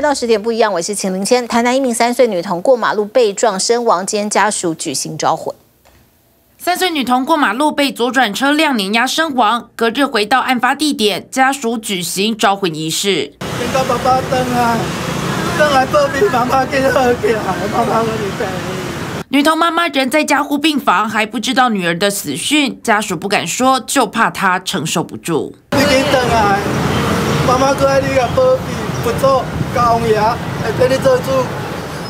来到十点不一样，我是秦林谦。台南一名三岁女童过马路被撞身亡，今天家属举行招魂。三岁女童过马路被左转车辆碾压身亡，隔日回到案发地点，家属举行招魂仪式。爸爸等啊，等来报病，妈妈给好起来，妈妈给你女童妈妈人在加护病房，还不知道女儿的死讯，家属不敢说，就怕她承受不住。你给等啊，妈妈过来你个报病，不做高爷，会替你做主。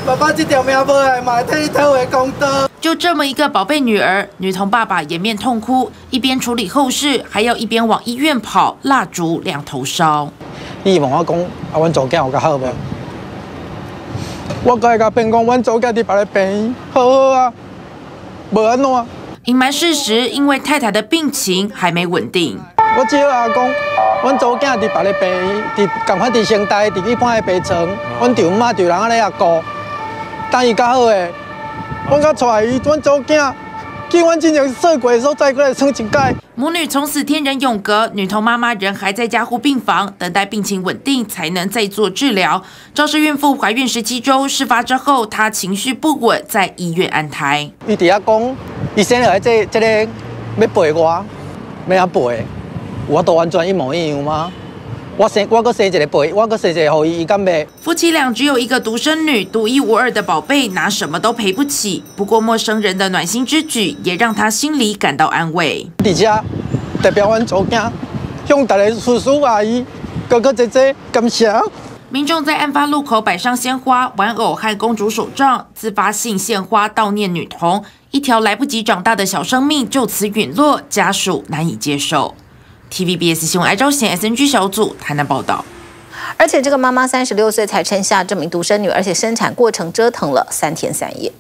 爸爸这条命无来，嘛替你讨回公道。就这么一个宝贝女儿，女童爸爸掩面痛哭，一边处理后事，还要一边往医院跑，蜡烛两头烧。你问我讲，啊，阮做囝有较好无？我甲伊甲变讲，阮做囝伫别个病，好好啊，无安怎？隐瞒事实，因为太太的病情还没稳定。我只好讲，阮祖囝伫别个病，伫赶快伫先台，伫一般的病床，阮丈妈就人安尼啊顾，等伊较好诶。我甲带伊，阮祖囝，去阮之前说过所在过来床一届。母女从此天人永隔，女童妈妈人还在加护病房，等待病情稳定才能再做治疗。肇事孕妇怀孕十七周，事发之后她情绪不稳，在医院安胎。伊伫遐讲，伊生来这这个要陪我，要安陪，我都完全一模一样吗？我生我搁生一个陪，我搁生一个后伊，伊敢袂？夫妻俩只有一个独生女，独一无二的宝贝，拿什么都赔不起。不过陌生人的暖心之举，也让他心里感到安慰。伫遮代表阮祖囝，向大家叔叔阿姨、哥哥姐姐感谢。民众在案发路口摆上鲜花、玩偶和公主手杖，自发性献花悼念女童。一条来不及长大的小生命就此陨落，家属难以接受。TVBS 新闻爱招贤 SNG 小组台南报道，而且这个妈妈三十六岁才生下这名独生女，而且生产过程折腾了三天三夜。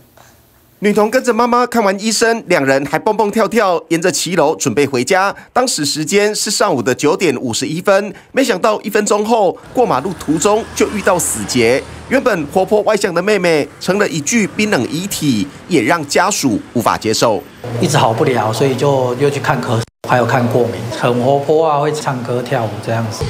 女童跟着妈妈看完医生，两人还蹦蹦跳跳，沿着骑楼准备回家。当时时间是上午的九点五十一分，没想到一分钟后过马路途中就遇到死结。原本活泼外向的妹妹成了一具冰冷遗体，也让家属无法接受。一直好不了，所以就又去看科。还有看过敏，很活泼啊，会唱歌跳舞这样子。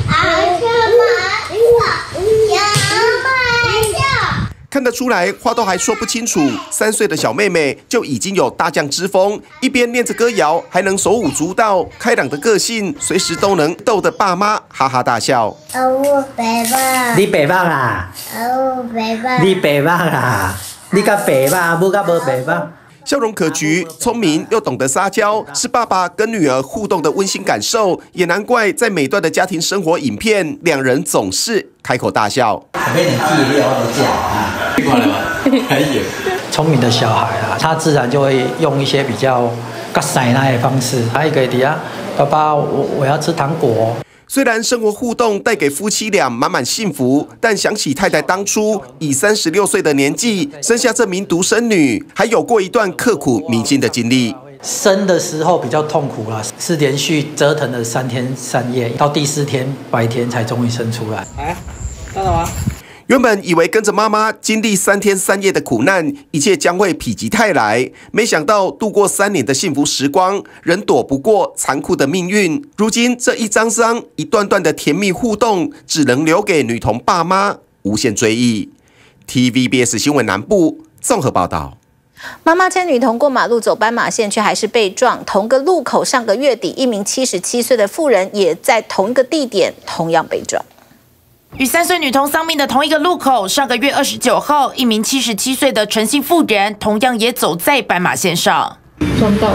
看得出来，话都还说不清楚，三岁的小妹妹就已经有大将之风，一边念着歌谣，还能手舞足蹈，开朗的个性，随时都能逗得爸妈哈哈大笑。哦，白爸，你白爸啦？哦，白爸，你白爸啦？你个白爸，不个无白爸？笑容可掬，聪明又懂得撒娇，是爸爸跟女儿互动的温馨感受。也难怪在每段的家庭生活影片，两人总是开口大笑。被你记料都讲啊，吗？还有聪明的小孩啊，他自然就会用一些比较嘎塞那的方式。还有一个底下，爸爸，我我要吃糖果。虽然生活互动带给夫妻俩满满幸福，但想起太太当初以三十六岁的年纪生下这名独生女，还有过一段刻骨铭心的经历。生的时候比较痛苦啦，是连续折腾了三天三夜，到第四天白天才终于生出来。哎，看到吗？原本以为跟着妈妈经历三天三夜的苦难，一切将会否极泰来，没想到度过三年的幸福时光，仍躲不过残酷的命运。如今这一张张、一段段的甜蜜互动，只能留给女童爸妈无限追忆。TVBS 新闻南部综合报道：妈妈牵女童过马路走斑马线，却还是被撞。同个路口，上个月底，一名七十七岁的妇人也在同一个地点同样被撞。与三岁女童丧命的同一个路口，上个月二十九号，一名七十七岁的陈姓妇人同样也走在斑马线上，撞到。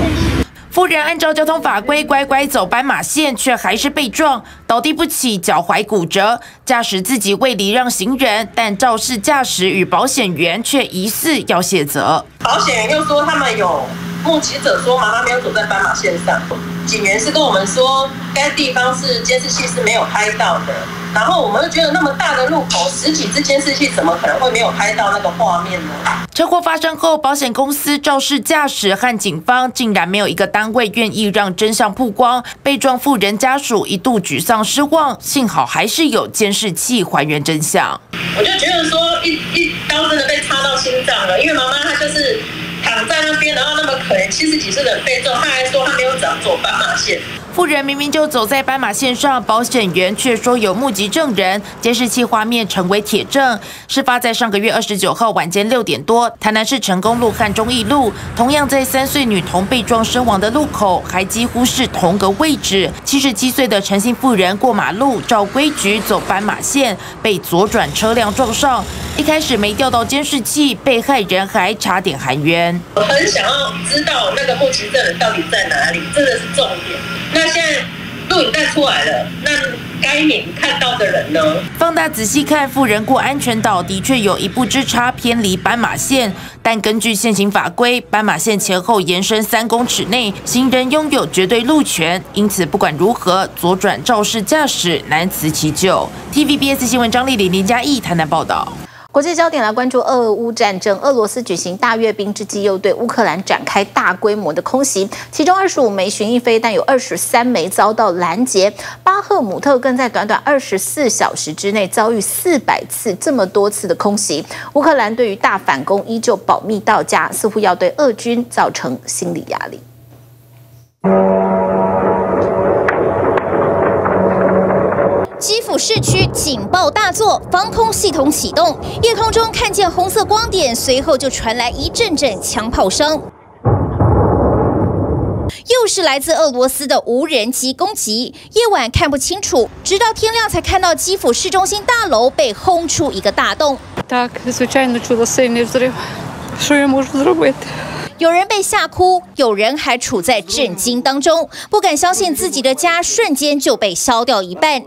妇人按照交通法规乖乖走斑马线，却还是被撞，倒地不起，脚踝骨折，驾驶自己未礼让行人，但肇事驾驶与保险员却疑似要卸责。保险员又说他们有目击者说妈妈没有走在斑马线上，警员是跟我们说该地方是监视器是没有拍到的。然后我们就觉得那么大的路口，十几只监视器怎么可能会没有拍到那个画面呢？车祸发生后，保险公司肇事驾驶和警方竟然没有一个单位愿意让真相曝光，被撞妇人家属一度沮丧失望。幸好还是有监视器还原真相。我就觉得说一一刀真的被插到心脏了，因为妈妈她就是躺在那边，然后那么可怜，七十几岁的被撞，他还说他没有走走斑马线。富人明明就走在斑马线上，保险员却说有目击证人，监视器画面成为铁证。事发在上个月二十九号晚间六点多，台南市成功路和忠义路，同样在三岁女童被撞身亡的路口，还几乎是同个位置。七十七岁的陈姓妇人过马路，照规矩走斑马线，被左转车辆撞上。一开始没调到监视器，被害人还差点喊冤。我很想要知道那个目击证人到底在哪里，这个是重点。那现在录影带出来了，那该你看到的人呢？放大仔细看，富人过安全岛的确有一步之差，偏离斑马线。但根据现行法规，斑马线前后延伸三公尺内，行人拥有绝对路权。因此，不管如何，左转肇事驾驶难辞其咎。TVBS 新闻张丽玲、林嘉义台南报道。国际焦点来关注俄乌战争，俄罗斯举行大阅兵之际，又对乌克兰展开大规模的空袭，其中二十五枚巡弋飞弹有二十三枚遭到拦截。巴赫姆特更在短短二十四小时之内遭遇四百次这么多次的空袭。乌克兰对于大反攻依旧保密到家，似乎要对俄军造成心理压力。基辅市区警报大作，防空系统启动，夜空中看见红色光点，随后就传来一阵阵枪炮声，又是来自俄罗斯的无人机攻击。夜晚看不清楚，直到天亮才看到基辅市中心大楼被轰出一个大洞。Так, звичайно, чула сильний взрив. Що я можу зробити? 有人被吓哭有人还处在震惊当中。不敢相信自己的家瞬间就被烧掉一半。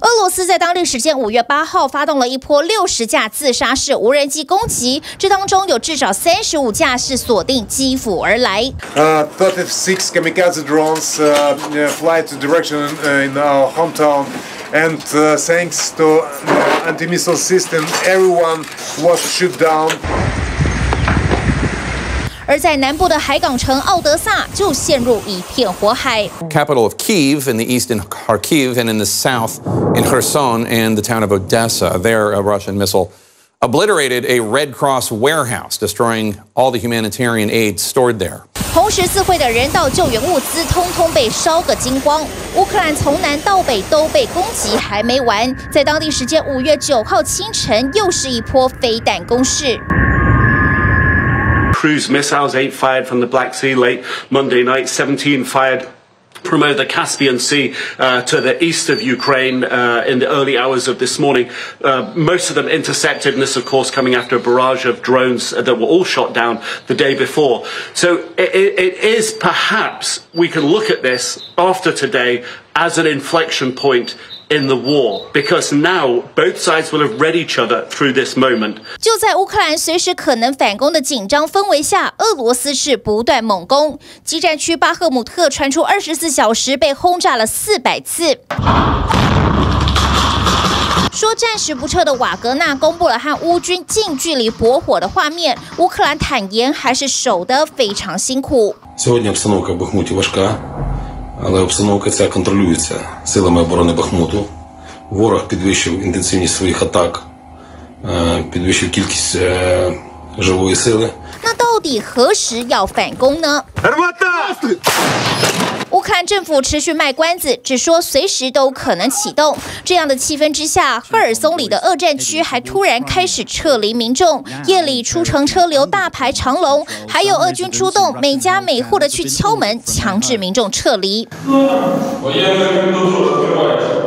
俄罗斯在当地时间五月八号发动了一波六十架自杀式无人机攻击这当中有至少三十五架是锁定基辅而来。And uh, thanks to uh, anti-missile system, everyone was shot down. 而在南部的海港城奥德萨就陷入一片火海。 capital of Kiev in the east in Kharkiv and in the south in Kherson and the town of Odessa. There, a Russian missile obliterated a Red Cross warehouse, destroying all the humanitarian aid stored there. 红十字会的人道救援物资通通被烧个精光。乌克兰从南到北都被攻击，还没完，在当地时间五月九号清晨，又是一波飞弹攻势。Cruise missiles, eight fired from the Black Sea late Monday night, 17 fired from over the Caspian Sea uh, to the east of Ukraine uh, in the early hours of this morning. Uh, most of them intercepted, and this, of course, coming after a barrage of drones that were all shot down the day before. So it, it is perhaps we can look at this after today as an inflection point in the war because now both sides will have read each other through this moment. 就在乌克兰随时可能反攻的紧张氛围下，俄罗斯是不断猛攻。激战区巴赫姆特传出二十四小时被轰炸了四百次。说暂时不撤的瓦格纳公布了和乌军近距离搏火的画面，乌克兰坦言还是守得非常辛苦。Сьогодні обстановка в Бахмуті важка, але обстановка ця контролюється силами оборони Бахмуту. Ворог підвищив інтенсивність своїх атак, е, підвищив кількість е, живої сили. 那到底何时要反攻呢？ 乌克兰政府持续卖关子，只说随时都可能启动。这样的气氛之下，赫尔松里的二战区还突然开始撤离民众，夜里出城车流大排长龙，还有俄军出动，每家每户的去敲门，强制民众撤离。 Военная комендатура открывается.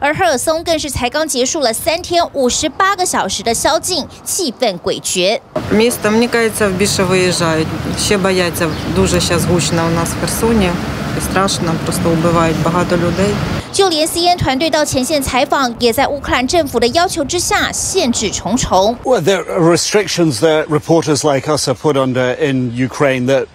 而赫尔松更是才刚结束了三天五十八个小时的宵禁，气氛诡谲。 Місто, мені кажеться, більше виїжджають. Ще бояться. Дуже зараз гучно у нас в Херсоні. І страшно, просто вбивають багато людей. 就连 CNN 团队到前线采访，也在乌克兰政府的要求之下，限制重重。 Well, there are restrictions that reporters like us are put under in Ukraine that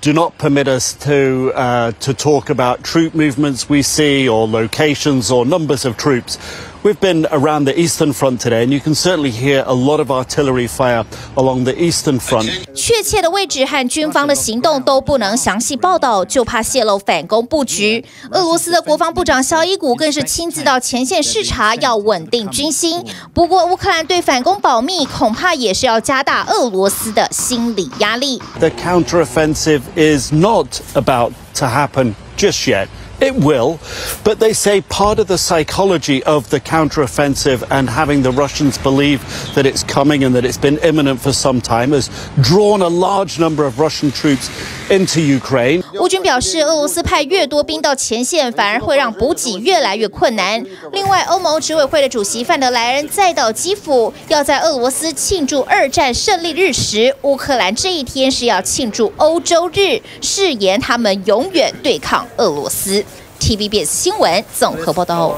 do not permit us to uh, to talk about troop movements we see or locations or numbers of troops. We've been around the eastern front today, and you can certainly hear a lot of artillery fire along the eastern front. 确切的位置和军方的行动都不能详细报道，就怕泄露反攻布局。俄罗斯的国防部长肖伊古更是亲自到前线视察，要稳定军心。不过，乌克兰对反攻保密，恐怕也是要加大俄罗斯的心理压力。The counteroffensive is not about to happen just yet. It will, but they say part of the psychology of the counteroffensive and having the Russians believe that it's coming and that it's been imminent for some time has drawn a large number of Russian troops into Ukraine. 乌军表示，俄罗斯派越多兵到前线，反而会让补给越来越困难。另外，欧盟执委会的主席范德莱恩再到基辅，要在俄罗斯庆祝二战胜利日时，乌克兰这一天是要庆祝欧洲日，誓言他们永远对抗俄罗斯。TVBS 新闻综合报道。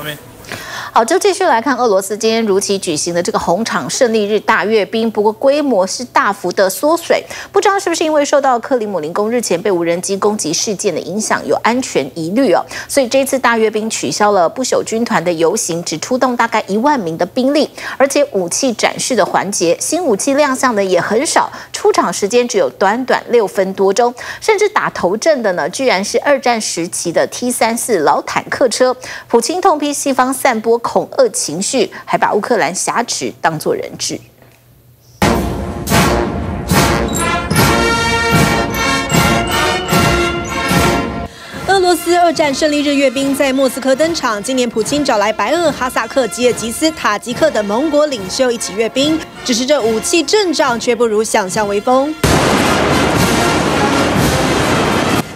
好，就继续来看俄罗斯今天如期举行的这个红场胜利日大阅兵，不过规模是大幅的缩水，不知道是不是因为受到克里姆林宫日前被无人机攻击事件的影响，有安全疑虑哦，所以这次大阅兵取消了不朽军团的游行，只出动大概一万名的兵力，而且武器展示的环节，新武器亮相的也很少，出场时间只有短短六分多钟，甚至打头阵的呢，居然是二战时期的 T 三四老坦克车。普京痛批西方散播恐恶情绪，还把乌克兰挟持当作人质。俄罗斯二战胜利日阅兵在莫斯科登场。今年普京找来白俄、哈萨克、吉尔吉斯、塔吉克等盟国领袖一起阅兵，只是这武器阵仗却不如想象威风。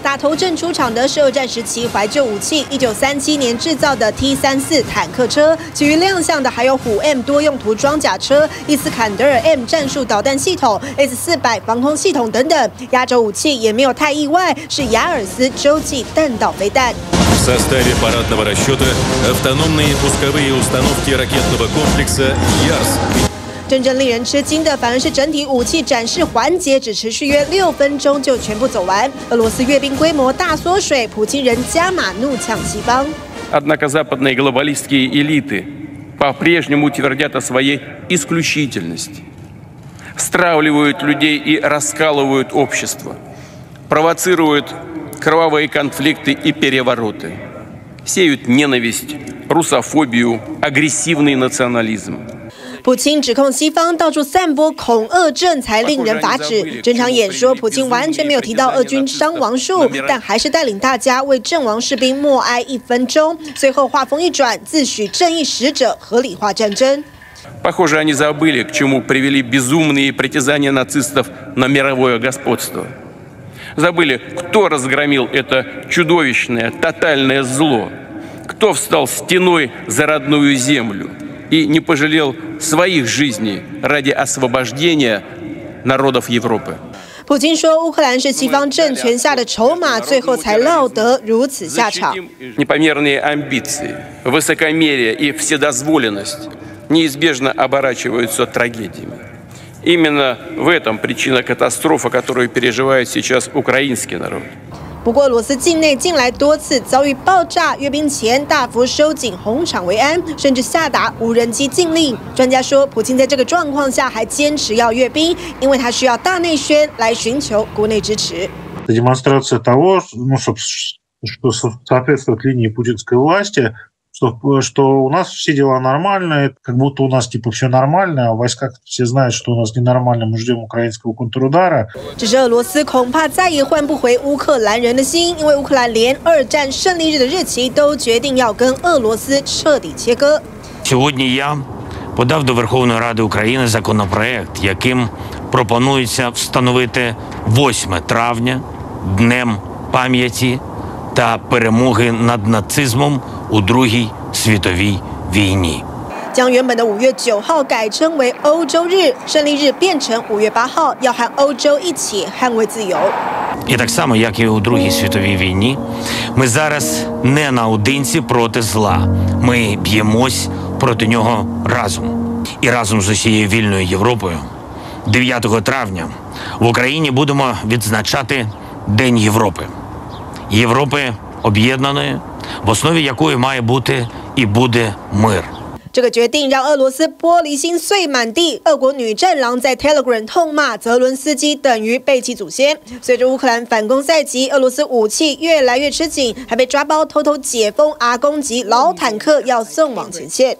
打头阵出场的是二战时期怀旧武器，一九三七年制造的 T 三四坦克车。其余亮相的还有虎 M 多用途装甲车、伊斯坎德尔 M 战术导弹系统、S 四百防空系统等等。压轴武器也没有太意外，是雅尔斯洲际弹道飞弹。 В составе парадного расчета автономные пусковые установки ракетного комплекса «Ярс». 真正令人吃惊的，反而是整体武器展示环节只持续约六分钟就全部走完。俄罗斯阅兵规模大缩水，普京人加码怒呛西方。 Однако западные глобалистские элиты по-прежнему твердят о своей исключительности, стравливают людей и раскалывают общество, провоцируют кровавые конфликты и перевороты, сеют ненависть, русофобию, агрессивный национализм. 普京指控西方到处散播恐吓症才令人发指。整场演说，普京完全没有提到俄军伤亡数，但还是带领大家为阵亡士兵默哀一分钟。随后话锋一转，自诩正义使者，合理化战争。 Похоже, они забыли, к чему привели безумные притязания нацистов на мировое господство. Забыли, кто разгромил это чудовищное, тотальное зло, кто встал стеной за родную землю и не пожалел своих жизней ради освобождения народов Европы. 普京说，乌克兰是西方政权下的筹码，最后才落得如此下场。 Непомерные амбиции, высокомерие и вседозволенность неизбежно оборачиваются трагедиями. Именно в этом причина катастрофы, которую переживает сейчас украинский народ. 不过，俄罗斯境内近来多次遭遇爆炸，阅兵前大幅收紧红场维安，甚至下达无人机禁令。专家说，普京在这个状况下还坚持要阅兵，因为他需要大内宣来寻求国内支持。 Это демонстрация того, ну, что, что соответствует линии путинской власти, что, что у нас все дела нормальные, как будто у нас типа все нормально, а в войсках все знают, что у нас ненормально, мы ждем украинского контрудара. 只是俄罗斯恐怕再也换不回乌克兰人的心，因为乌克兰连二战胜利日的日期都决定要跟俄罗斯彻底切割。 Сьогодні я подав до Верховної Ради України законопроект, яким пропонується встановити 8 травня днем пам'яті та перемоги над нацизмом у Другій світовій війні. 将原本的五月九号改称为欧洲日，胜利日变成五月八号，要和欧洲一起捍卫自由。 І так само, як і у Другій світовій війні, ми зараз не наодинці проти зла. Ми б'ємось проти нього разом. І разом з усією вільною Європою 9 травня в Україні будемо відзначати День Європи. Європи об'єднаної, в основі якої має бути і буде мир. 这个决定让俄罗斯玻璃心碎满地。俄国女战狼在 Telegram 痛骂泽伦斯基等于背弃祖先。随着乌克兰反攻在即，俄罗斯武器越来越吃紧，还被抓包偷偷解封阿公级老坦克要送往前线。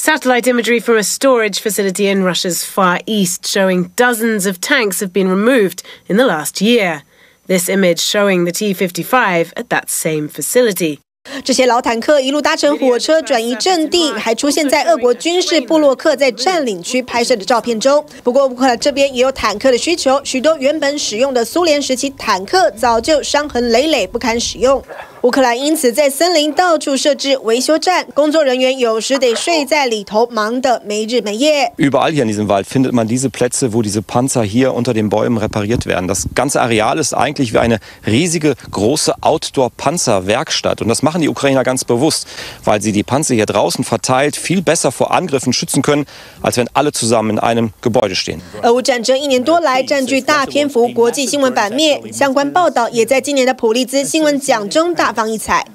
Satellite imagery from a storage facility in Russia's Far East showing dozens of tanks have been removed in the last year. This image showing the T 55 at that same facility. 这些老坦克一路搭乘火车转移阵地，还出现在俄国军事布洛克在占领区拍摄的照片中。不过乌克兰这边也有坦克的需求，许多原本使用的苏联时期坦克早就伤痕累累，不堪使用。乌克兰因此在森林到处设置维修站，工作人员有时得睡在里头，忙得没日没夜。Überall hier in diesem Wald findet man diese Plätze, wo diese Panzer hier unter den Bäumen repariert werden. Das ganze Areal ist eigentlich wie eine riesige große Outdoor-Panzerwerkstatt. Und das machen die Ukrainer ganz bewusst, weil sie die Panzer hier draußen verteilt viel besser vor Angriffen schützen können, als wenn alle zusammen in einem Gebäude stehen. 俄乌战争一年多来占据大篇幅国际新闻版面，相关报道也在今年的普利兹新闻奖中大 放一彩。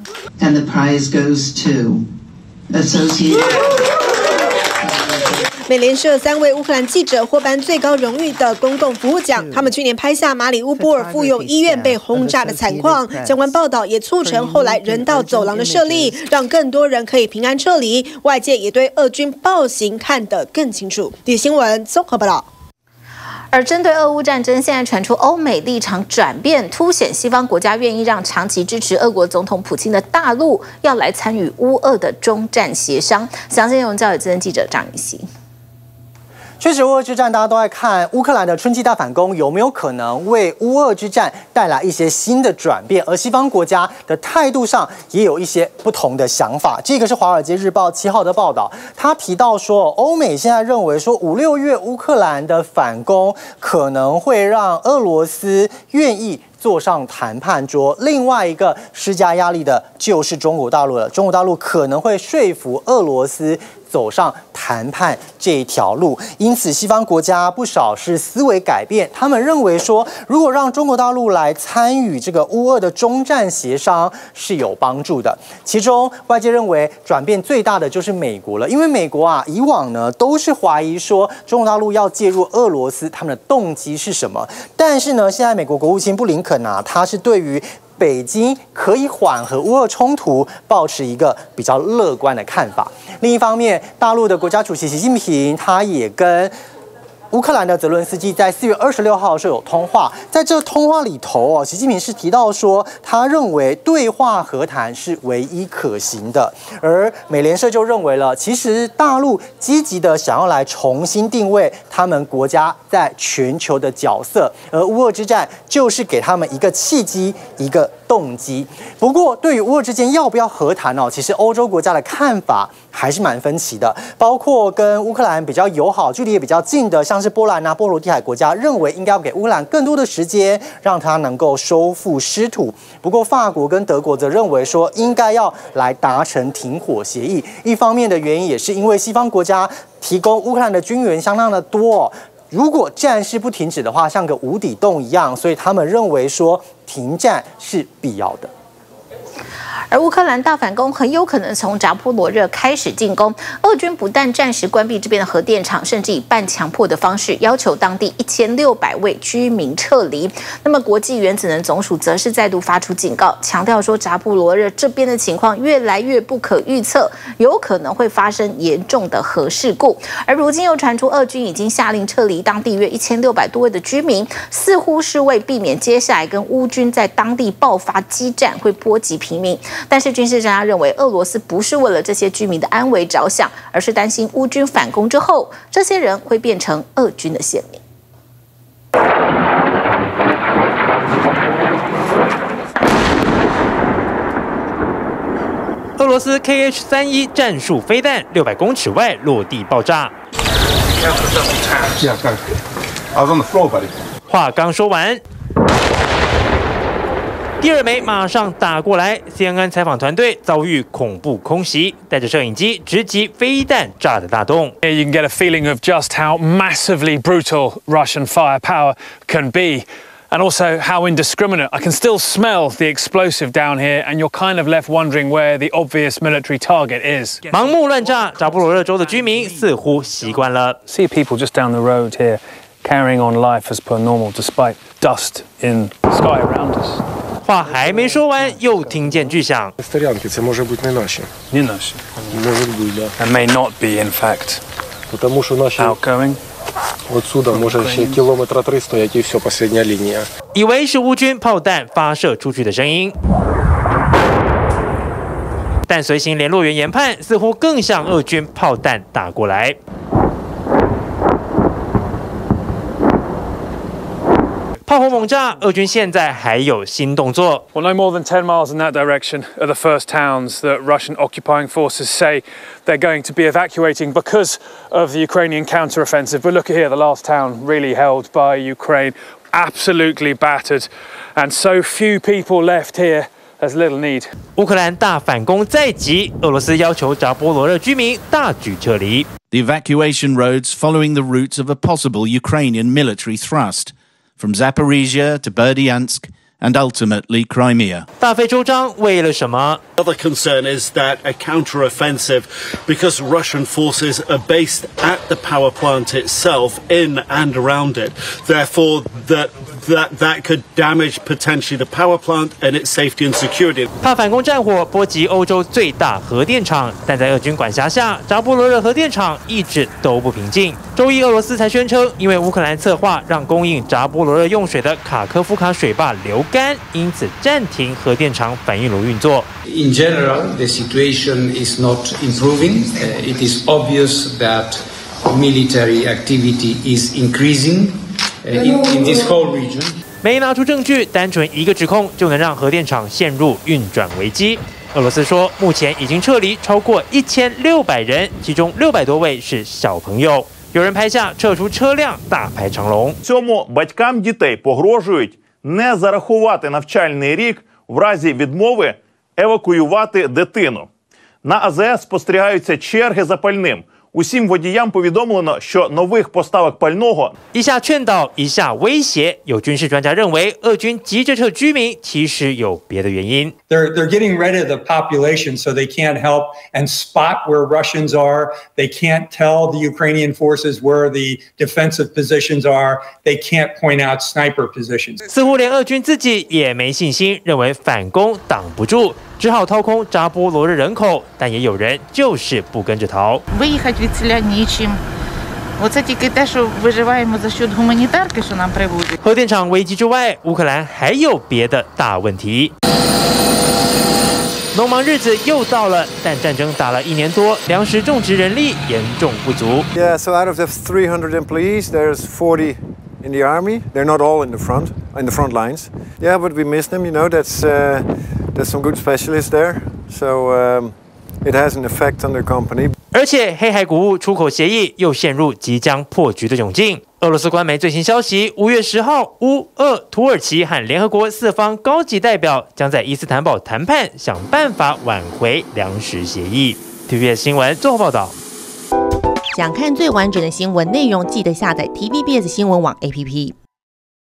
And the prize goes to Associated. 美联社三位乌克兰记者获颁最高荣誉的公共服务奖。他们去年拍下马里乌波尔妇幼医院被轰炸的惨况，相关报道也促成后来人道走廊的设立，让更多人可以平安撤离。外界也对俄军暴行看得更清楚。第新闻综合报道。而针对俄乌战争，现在传出欧美立场转变，凸显西方国家愿意让长期支持俄国总统普京的大陆要来参与乌俄的中战协商。详细内容交给资深记者张雨欣。确实，乌俄之战大家都在看乌克兰的春季大反攻有没有可能为乌俄之战带来一些新的转变，而西方国家的态度上也有一些不同的想法。这个是《华尔街日报》七号的报道，他提到说，欧美现在认为说五六月乌克兰的反攻可能会让俄罗斯愿意。坐上谈判桌，另外一个施加压力的就是中国大陆了。中国大陆可能会说服俄罗斯走上谈判这条路，因此西方国家不少是思维改变，他们认为说，如果让中国大陆来参与这个乌俄的中战协商是有帮助的。其中外界认为转变最大的就是美国了，因为美国啊以往呢都是怀疑说中国大陆要介入俄罗斯，他们的动机是什么？但是呢，现在美国国务卿布林肯啊，他是对于北京可以缓和乌俄冲突，保持一个比较乐观的看法。另一方面，大陆的国家主席习近平他也跟乌克兰的泽伦斯基在四月二十六号是有通话，在这通话里头哦，习近平是提到说，他认为对话和谈是唯一可行的，而美联社就认为了，其实大陆积极的想要来重新定位他们国家在全球的角色，而乌俄之战就是给他们一个契机，一个动机。不过，对于乌俄之间要不要和谈哦，其实欧洲国家的看法还是蛮分歧的，包括跟乌克兰比较友好、距离也比较近的，像是波兰啊、波罗的海国家，认为应该要给乌克兰更多的时间，让他能够收复失土。不过，法国跟德国则认为说，应该要来达成停火协议。一方面的原因也是因为西方国家提供乌克兰的军援相当的多、如果战事不停止的话，像个无底洞一样，所以他们认为说停战是必要的。而乌克兰大反攻很有可能从扎波罗热开始进攻。俄军不但暂时关闭这边的核电厂，甚至以半强迫的方式要求当地一千六百位居民撤离。那么，国际原子能总署则是再度发出警告，强调说扎波罗热这边的情况越来越不可预测，有可能会发生严重的核事故。而如今又传出俄军已经下令撤离当地约一千六百多位的居民，似乎是为避免接下来跟乌军在当地爆发激战会波及平民。但是军事专家认为，俄罗斯不是为了这些居民的安危着想，而是担心乌军反攻之后，这些人会变成俄军的县民。俄罗斯 KH 三一战术飞弹六百公尺外落地爆炸。话刚说完。第二枚马上打过来，CNN 采访团队遭遇恐怖空袭，带着摄影机直击飞弹炸的大洞。 You can get a feeling of just how massively brutal Russian firepower can be. and also how indiscriminate. I can still smell the explosive down here, and you're kind of left wondering where the obvious military target is. 盲目乱炸，扎波罗热州的居民似乎习惯了。 See people just down the road here carrying on life as per normal despite dust in the sky around us. 话还没说完，又听见巨响，以为是乌军炮弹发射出去的声音，但随行联络员研判似乎更像俄军炮弹打过来。炮火猛炸，俄军现在还有新动作。 Well, no more than 10 miles in that direction are the first towns that Russian occupying forces say they're going to be evacuating because of the Ukrainian counteroffensive. But look at here, the last town really held by Ukraine, absolutely battered, and so few people left here. There's little need. 乌克兰大反攻在即，俄罗斯要求扎波罗热居民大举撤离。 The evacuation roads following the route of a possible Ukrainian military thrust from Zaporizhia to Berdyansk and ultimately Crimea. Another concern is that a counter-offensive, because Russian forces are based at the power plant itself, in and around it, therefore that that that could damage potentially the power plant and its safety and security. 怕反攻战火波及欧洲最大核电厂，但在俄军管辖下，扎波罗热核电厂一直都不平静。周一，俄罗斯才宣称，因为乌克兰策划让供应扎波罗热用水的卡科夫卡水坝流干，因此暂停核电厂反应炉运作。In general, the situation is not improving. Uh, it is obvious that military activity is increasing uh, in, in this whole region. 没拿出证据，单纯一个指控就能让核电厂陷入运转危机。俄罗斯说，目前已经撤离超过一千六百人，其中六百多位是小朋友。有人拍下撤出车辆，大排长龙。 Цьому батькам дітей погрожують не зарахувати навчальний рік в разі відмови евакуювати дитину. На АЗС спостерігаються черги за пальним. Усім водіям повідомлено, що нових поставок пального 一下劝导，一下威胁。有军事专家认为，俄军急着撤居民，其实有别的原因。 They're, they're getting rid of the population so they can't help and spot where Russians are. They can't tell the Ukrainian forces where the defensive positions are. They can't point out sniper positions. 似乎连俄军自己也没信心，认为反攻挡不住， 只好掏空扎波罗热人口。但也有人就是不跟着逃。 Виїхати від селя нічим. Оце тільки те, що виживаємо за счет гуманітарки, що нам привозять. 核电厂危机之外，乌克兰还有别的大问题。农忙日子又到了，但战争打了一年多，粮食种植人力严重不足。 Yeah, so out of the 300 employees, there's 40 in the army. They're not all in the front, in the front lines. Yeah, but we miss them. You know, that's uh, there's some good specialists there. So um, it has an effect on their company. 而且黑海谷物出口协议又陷入即将破局的窘境。俄罗斯官媒最新消息，五月十号，乌、俄、土耳其和联合国四方高级代表将在伊斯坦堡谈判，想办法挽回粮食协议。TVBS 新闻综合报道。想看最完整的新闻内容，记得下载 TVBS 新闻网 APP。